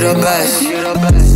you're the best. You're the best.